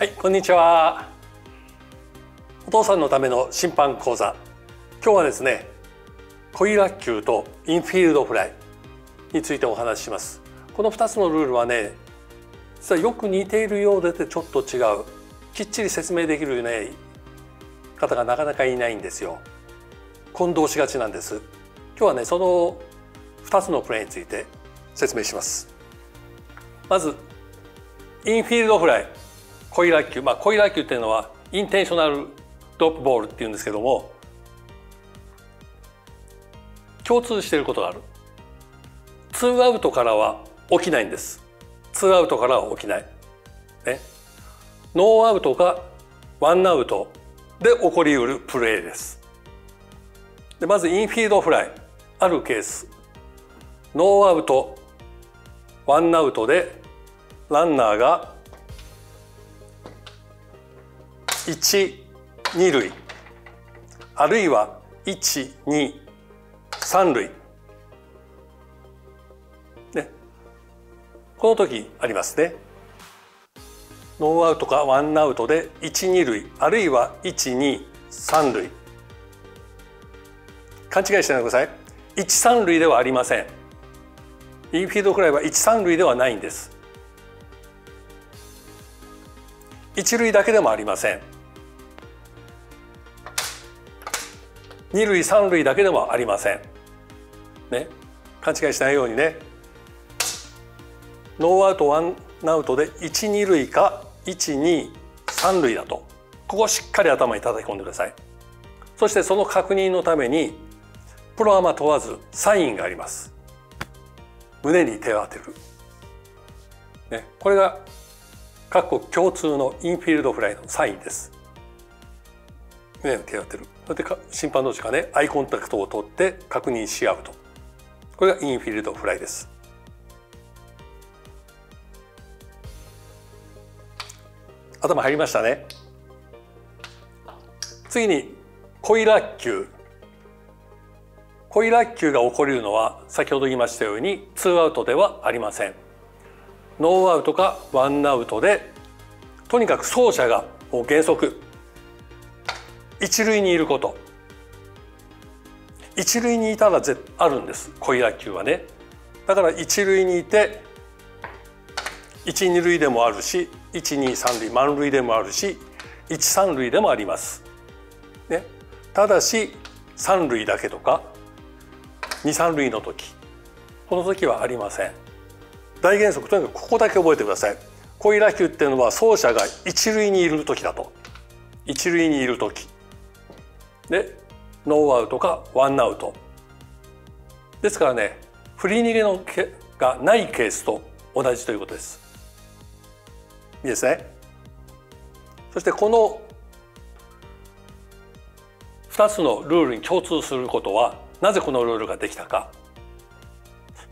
はいこんにちは。お父さんのための審判講座。今日はですね恋落球とインフィールドフライについてお話しします。この2つのルールはね実はよく似ているようでてちょっと違う。きっちり説明できるね方がなかなかいないんですよ。混同しがちなんです。今日はねその2つのプレーについて説明します。まずインフィールドフライ。故意落球まあ故意落球っていうのは intentional drop ball っていうんですけども共通していることがある。ツーアウトからは起きないんです。ツーアウトからは起きない。ね。ノーアウトかワンアウトで起こりうるプレーです。でまずインフィールドフライ。あるケース。ノーアウトワンアウトでランナーが1、2塁あるいは1、2、3塁ね。この時ありますね。ノーアウトかワンアウトで1、2塁あるいは1、2、3塁勘違いしないでください。1、3塁ではありません。インフィールドフライは1、3塁ではないんです。一塁だけでもありません。二塁三塁だけでもありません。ね。勘違いしないようにね。ノーアウトワンアウトで一二塁か一二三塁だと。ここしっかり頭に叩き込んでください。そしてその確認のためにプロアマ問わずサインがあります。胸に手を当てる、ね、これが各国共通のインフィールドフライのサインです。ね、手当てる。それで審判同士がね、アイコンタクトを取って確認し合うと。これがインフィールドフライです。頭入りましたね。次に、恋落球。恋落球が起こるのは、先ほど言いましたように、ツーアウトではありません。ノーアウトかワンアウトでとにかく走者がもう原則一塁にいること。一塁にいたらあるんです。恋野球はね。だから一塁にいて一二塁でもあるし一二三塁満塁でもあるし一三塁でもあります。ね、ただし三塁だけとか二三塁の時この時はありません。大原則とにかくここだけ覚えてください。恋打球っていうのは走者が一塁にいる時だと。一塁にいる時。でノーアウトかワンアウト。ですからね振り逃げのけがないケースと同じということです。いいですね。そしてこの2つのルールに共通することはなぜこのルールができたか。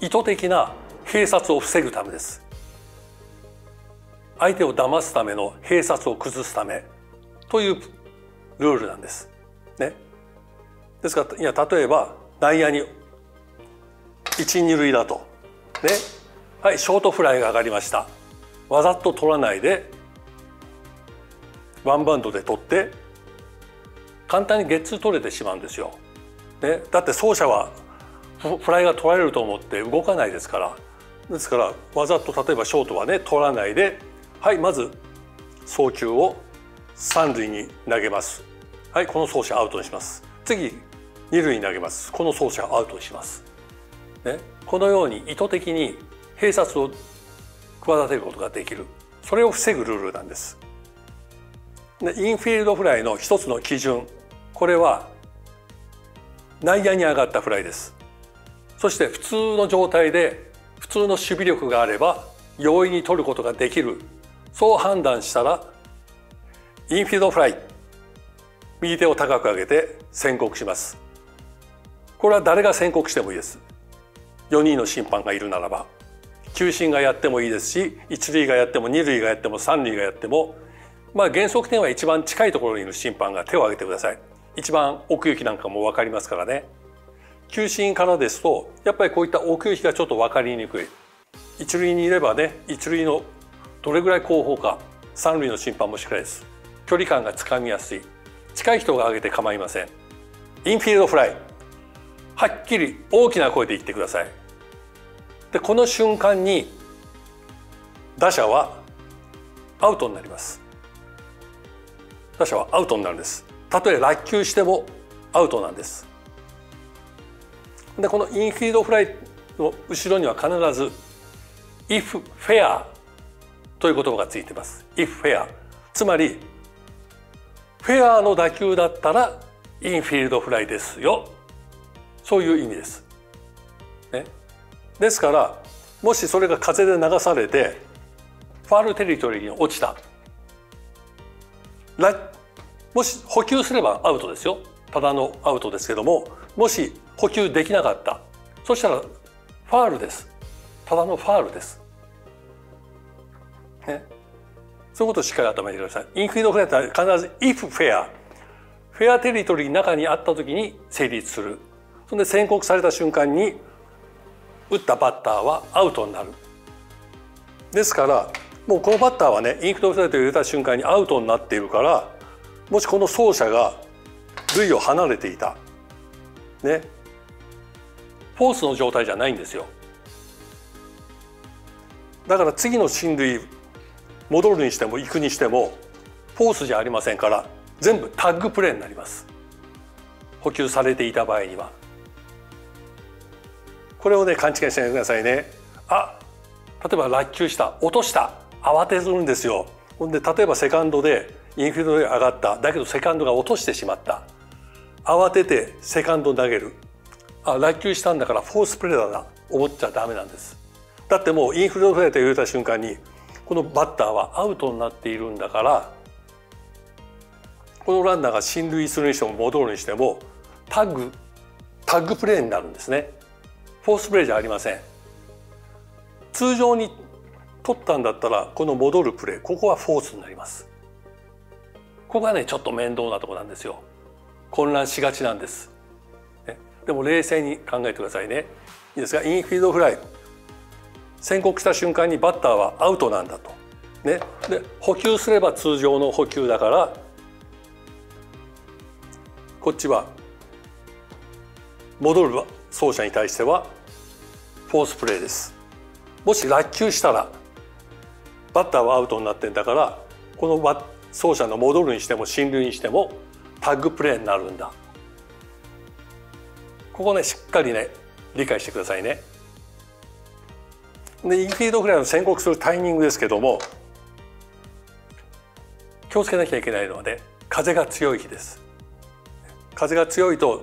意図的な閉殺を防ぐためです。相手を騙すための閉殺を崩すためというルールなんです。ね。ですからいや例えば内野に一二塁だと。ね。はいショートフライが上がりました。わざと取らないでワンバウンドで取って簡単にゲッツー取れてしまうんですよ。ね、だって走者はフライが取られると思って動かないですから。ですからわざと例えばショートはね取らないではいまず送球を三塁に投げます。はいこの走者アウトにします。次二塁に投げます。この走者アウトにします、ね、このように意図的に併殺を企てることができる。それを防ぐルールなんです。でインフィールドフライの一つの基準。これは内野に上がったフライです。そして普通の状態で普通の守備力があれば容易に取ることができる。そう判断したらインフィールドフライ。右手を高く上げて宣告します。これは誰が宣告してもいいです。4人の審判がいるならば球審がやってもいいですし一塁がやっても二塁がやっても三塁がやってもまあ原則点は一番近いところにいる審判が手を挙げてください。一番奥行きなんかも分かりますからね。球審からですとやっぱりこういった奥行きがちょっと分かりにくい。一塁にいればね一塁のどれぐらい後方か三塁の審判もしっかりです。距離感がつかみやすい。近い人が上げて構いません。インフィールドフライ。はっきり大きな声で言ってください。でこの瞬間に打者はアウトになります。打者はアウトになるんです。たとえ落球してもアウトなんです。でこのインフィールドフライの後ろには必ず if fair という言葉がついてます。if fair つまりフェアの打球だったらインフィールドフライですよ。そういう意味です。ね、ですからもしそれが風で流されてファールテリトリーに落ちた。もし補給すればアウトですよ。ただのアウトですけどももし補給できなかった。そしたらファールです。ただのファールです。ね、そういうことをしっかり頭に入れてください。インフィードフライは必ず if fair フェアテリトリーの中にあった時に成立する。それで宣告された瞬間に打ったバッターはアウトになる。ですからもうこのバッターはねインフィールドフライと言われた瞬間にアウトになっているからもしこの走者が塁を離れていた。ね。フォースの状態じゃないんですよ。だから次の進塁戻るにしても行くにしてもフォースじゃありませんから全部タッグプレーになります。捕球されていた場合には。これをね勘違いしないでくださいね。あ例えば落球した落とした慌てするんですよ。ほんで例えばセカンドでインフィールドで上がっただけどセカンドが落としてしまった。慌ててセカンド投げる。あ落球したんだからフォースプレーだな。思っちゃダメなんです。だってもうインフルドフライト入れた瞬間にこのバッターはアウトになっているんだからこのランナーが進塁するにしても戻るにしてもタッグタッグプレーになるんですね。フォースプレーじゃありません。通常に取ったんだったらこの戻るプレーここはフォースになります。ここがねちょっと面倒なとこなんですよ。混乱しがちなんです、ね、でも冷静に考えてくださいね。いいですか？インフィールドフライ。宣告した瞬間にバッターはアウトなんだと。ね。で補給すれば通常の補給だからこっちは戻る走者に対してはフォースプレーです。もし落球したらバッターはアウトになってんだからこの走者の戻るにしても進塁にしてもタッグプレーになるんだ。ここねしっかりね理解してくださいね。でインフィールドフライの宣告するタイミングですけども気をつけなきゃいけないのはね風が強い日です。風が強いと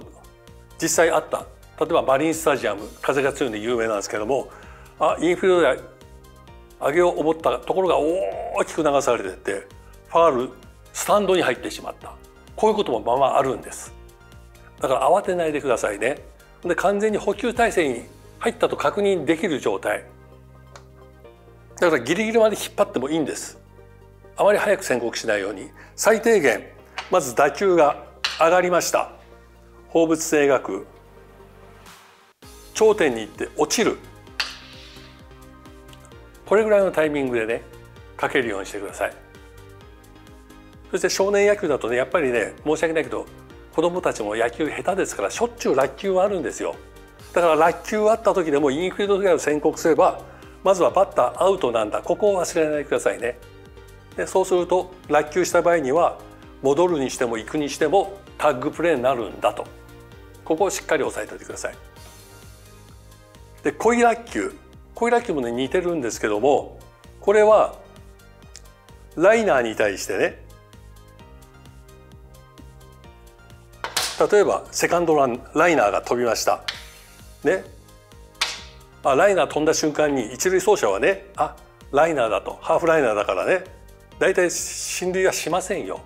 実際あった例えばマリンスタジアム風が強いので有名なんですけどもあインフィールドで上げよう思ったところが大きく流されててファールスタンドに入ってしまった。こういうこともままあるんです。だから慌てないでくださいね。で完全に補給体制に入ったと確認できる状態。だからギリギリまで引っ張ってもいいんです。あまり早く宣告しないように。最低限まず打球が上がりました。放物性学頂点に行って落ちる。これぐらいのタイミングでねかけるようにしてください。そして少年野球だとねやっぱりね申し訳ないけど子供たちも野球下手ですからしょっちゅう落球はあるんですよ。だから落球あった時でもインフィールドフライを宣告すればまずはバッターアウトなんだ。ここを忘れないでくださいね。でそうすると落球した場合には戻るにしても行くにしてもタッグプレーになるんだと。ここをしっかり押さえておいてください。で恋落球。恋落球もね似てるんですけどもこれはライナーに対してね例えばセカンドランライナーが飛びました。ね。あライナー飛んだ瞬間に一塁走者はねあライナーだとハーフライナーだからね。大体進塁はしませんよ。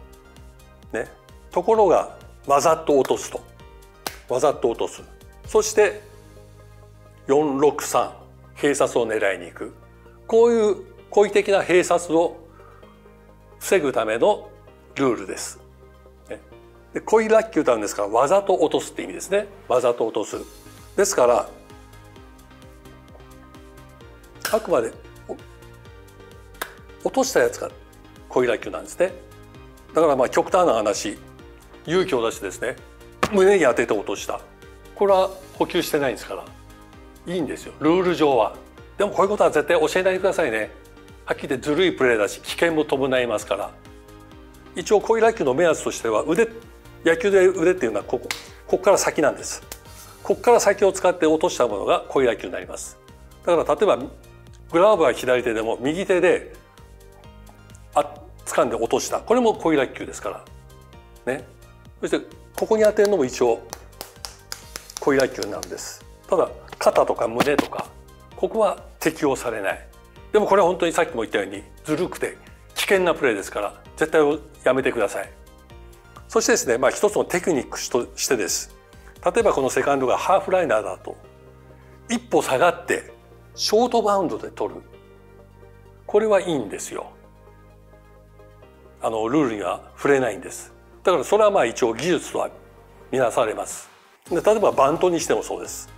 ね、ところがわざと落とすと。わざと落とす。そして463閉殺を狙いに行く。こういう故意的な閉殺を防ぐためのルールです。で故意落球とあるんですからわざと落とすって意味ですね。わざと落とす。ですからあくまで落としたやつが小ラ球なんですね。だからまあ極端な話勇気を出してですね胸に当てて落とした。これは補給してないんですからいいんですよ。ルール上は。でもこういうことは絶対教えないでくださいね。はっきり言ってずるいプレーだし危険も伴いますから。一応恋野球の目安としては腕野球で腕っていうのはここここから先なんです。ここから先を使って落としたものが恋野球になります。だから例えばグラブは左手でも右手であ掴んで落とした。これも恋野球ですから。ね。そしてここに当てるのも一応恋野球なんです。ただ肩とか胸とかここは適用されない。でもこれは本当にさっきも言ったようにずるくて危険なプレーですから絶対やめてください。そしてですね、まあ、一つのテクニックとしてです。例えばこのセカンドがハーフライナーだと一歩下がってショートバウンドで取る。これはいいんですよ。あのルールには触れないんです。だからそれはまあ一応技術とは見なされます。で例えばバントにしてもそうです、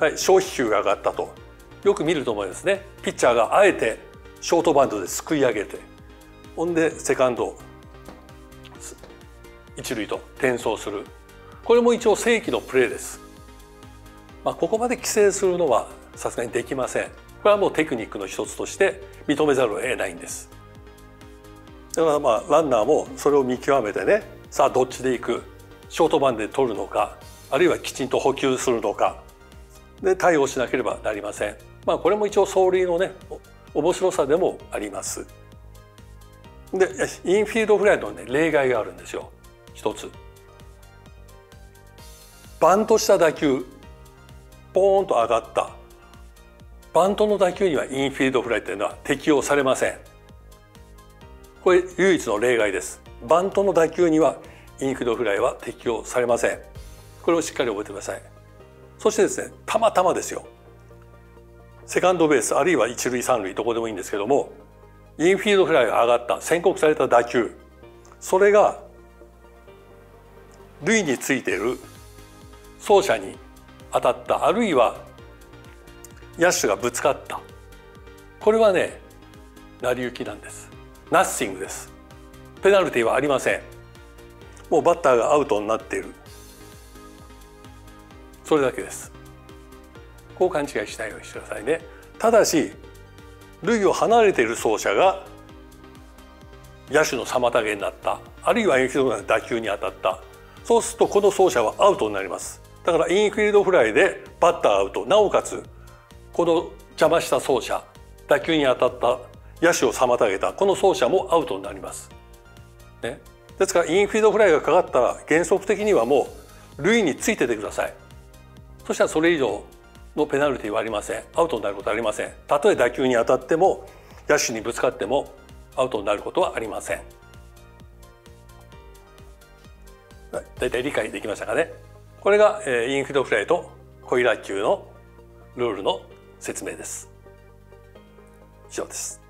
はい、消費球が上がったと。よく見ると思いますね。ピッチャーがあえてショートバウンドですくい上げて。ほんでセカンド一塁と転送する。これも一応正規のプレーです、まあ、ここまで規制するのはさすがにできません。これはもうテクニックの一つとして認めざるを得ないんです。だからまあランナーもそれを見極めてねさあどっちでいく？ショートバンで取るのか？あるいはきちんと補給するのか？で対応しなければなりません。まあこれも一応走塁のね面白さでもあります。でインフィールドフライのね例外があるんですよ。一つ。バントした打球ポーンと上がった。バントの打球にはインフィールドフライというのは適用されません。これ唯一の例外です。バントの打球にはインフィールドフライは適用されません。これをしっかり覚えてください。そしてですねたまたまですよ。セカンドベースあるいは一塁三塁どこでもいいんですけどもインフィールドフライが上がった宣告された打球。それが塁についている走者に当たったあるいは野手がぶつかった。これはね成り行きなんです。ナッシングです。ペナルティはありません。もうバッターがアウトになっている。それだけです。こう勘違いしないようにしてくださいね。ただし塁を離れている走者が野手の妨げになった。あるいはインフィールドの打球に当たった。そうするとこの走者はアウトになります。だからインフィールドフライでバッターアウト。なおかつこの邪魔した走者打球に当たった野手を妨げたこの走者もアウトになります。ね、ですからインフィードフライがかかったら原則的にはもう塁についててください。そしたらそれ以上のペナルティはありません。アウトになることはありません。たとえ打球に当たっても野手にぶつかってもアウトになることはありません。だいたい理解できましたかね。これがインフィードフライとコイラ球のルールの説明です。以上です。